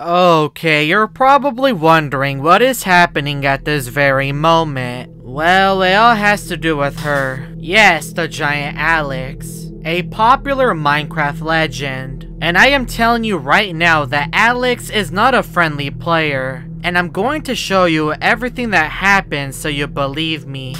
Okay, you're probably wondering what is happening at this very moment. Well, it all has to do with her. Yes, the giant Alex. A popular Minecraft legend. And I am telling you right now that Alex is not a friendly player. And I'm going to show you everything that happened so you believe me.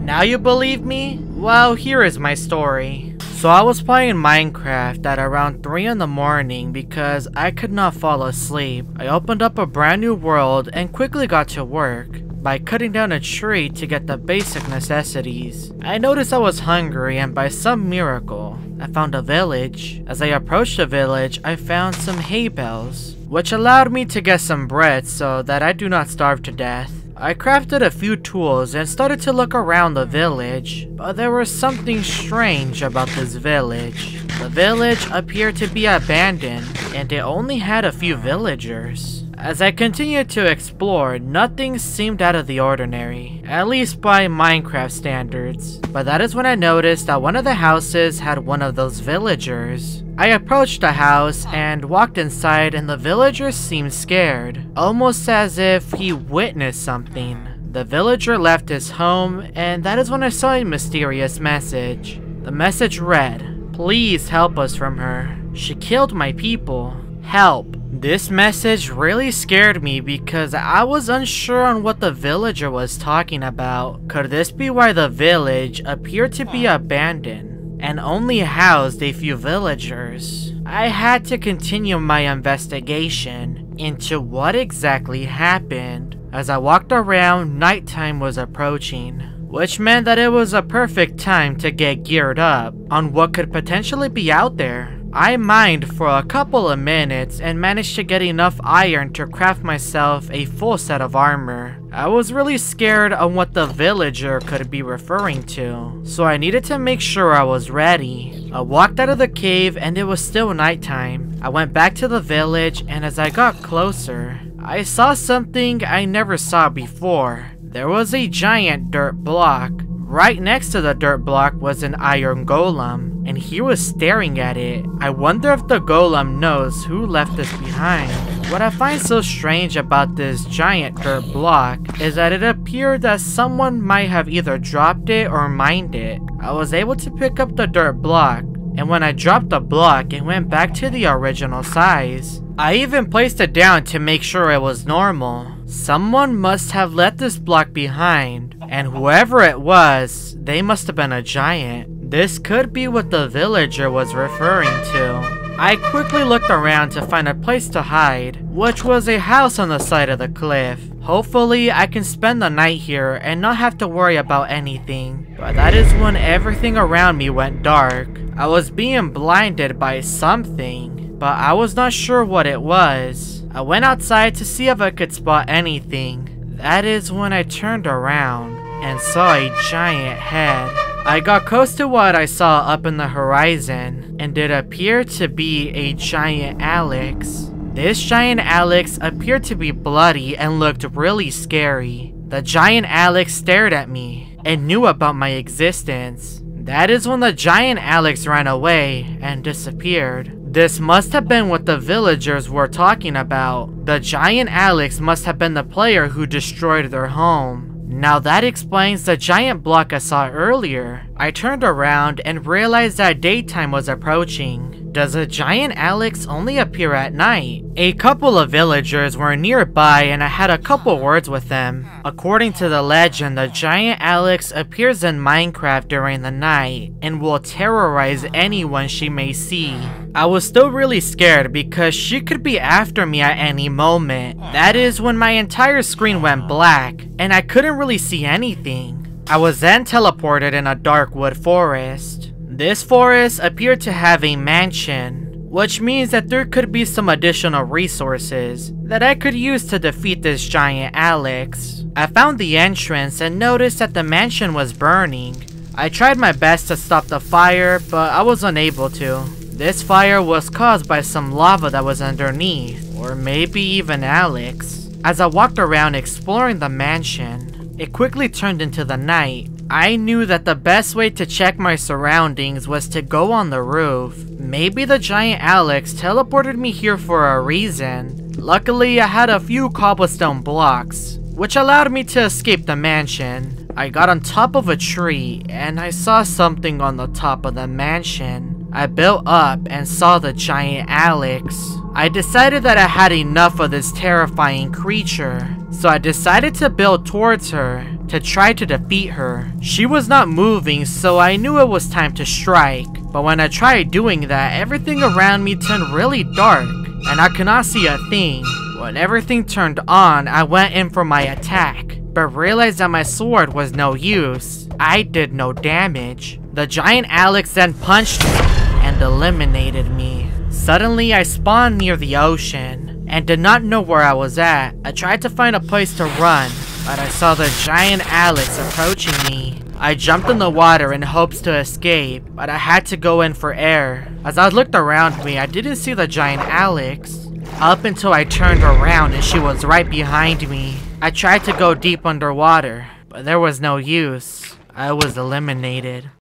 Now you believe me? Well, here is my story. So I was playing Minecraft at around 3 in the morning because I could not fall asleep. I opened up a brand new world and quickly got to work by cutting down a tree to get the basic necessities. I noticed I was hungry and by some miracle, I found a village. As I approached the village, I found some hay bales, which allowed me to get some bread so that I do not starve to death. I crafted a few tools and started to look around the village, but there was something strange about this village. The village appeared to be abandoned, and it only had a few villagers. As I continued to explore, nothing seemed out of the ordinary, at least by Minecraft standards. But that is when I noticed that one of the houses had one of those villagers. I approached the house and walked inside and the villager seemed scared, almost as if he witnessed something. The villager left his home and that is when I saw a mysterious message. The message read, Please help us from her. She killed my people. Help. This message really scared me because I was unsure on what the villager was talking about. Could this be why the village appeared to be abandoned? and only housed a few villagers. I had to continue my investigation into what exactly happened. As I walked around, nighttime was approaching, which meant that it was a perfect time to get geared up on what could potentially be out there. I mined for a couple of minutes and managed to get enough iron to craft myself a full set of armor. I was really scared on what the villager could be referring to, so I needed to make sure I was ready. I walked out of the cave and it was still nighttime. I went back to the village and as I got closer, I saw something I never saw before. There was a giant dirt block. Right next to the dirt block was an iron golem and he was staring at it. I wonder if the golem knows who left this behind. What I find so strange about this giant dirt block is that it appeared that someone might have either dropped it or mined it. I was able to pick up the dirt block, and when I dropped the block, it went back to the original size. I even placed it down to make sure it was normal. Someone must have left this block behind, and whoever it was, they must have been a giant. This could be what the villager was referring to. I quickly looked around to find a place to hide, which was a house on the side of the cliff. Hopefully, I can spend the night here and not have to worry about anything. But that is when everything around me went dark. I was being blinded by something, but I was not sure what it was. I went outside to see if I could spot anything. That is when I turned around and saw a giant head. I got close to what I saw up in the horizon, and it appeared to be a giant Alex. This giant Alex appeared to be bloody and looked really scary. The giant Alex stared at me and knew about my existence. That is when the giant Alex ran away and disappeared. This must have been what the villagers were talking about. The giant Alex must have been the player who destroyed their home. Now that explains the giant block I saw earlier. I turned around and realized that daytime was approaching. Does a giant Alex only appear at night? A couple of villagers were nearby and I had a couple words with them. According to the legend, the giant Alex appears in Minecraft during the night and will terrorize anyone she may see. I was still really scared because she could be after me at any moment. That is when my entire screen went black and I couldn't really see anything. I was then teleported in a dark wood forest. This forest appeared to have a mansion, which means that there could be some additional resources that I could use to defeat this giant Alex. I found the entrance and noticed that the mansion was burning. I tried my best to stop the fire, but I was unable to. This fire was caused by some lava that was underneath, or maybe even Alex. As I walked around exploring the mansion, it quickly turned into the night, I knew that the best way to check my surroundings was to go on the roof. Maybe the giant Alex teleported me here for a reason. Luckily, I had a few cobblestone blocks, which allowed me to escape the mansion. I got on top of a tree and I saw something on the top of the mansion. I built up and saw the giant Alex. I decided that I had enough of this terrifying creature, so I decided to build towards her to try to defeat her. She was not moving, so I knew it was time to strike. But when I tried doing that, everything around me turned really dark, and I could not see a thing. When everything turned on, I went in for my attack, but realized that my sword was no use. I did no damage. The giant Alex then punched me and eliminated me. Suddenly, I spawned near the ocean and did not know where I was at. I tried to find a place to run, but I saw the giant Alex approaching me. I jumped in the water in hopes to escape, but I had to go in for air. As I looked around me, I didn't see the giant Alex. Up until I turned around and she was right behind me. I tried to go deep underwater, but there was no use. I was eliminated.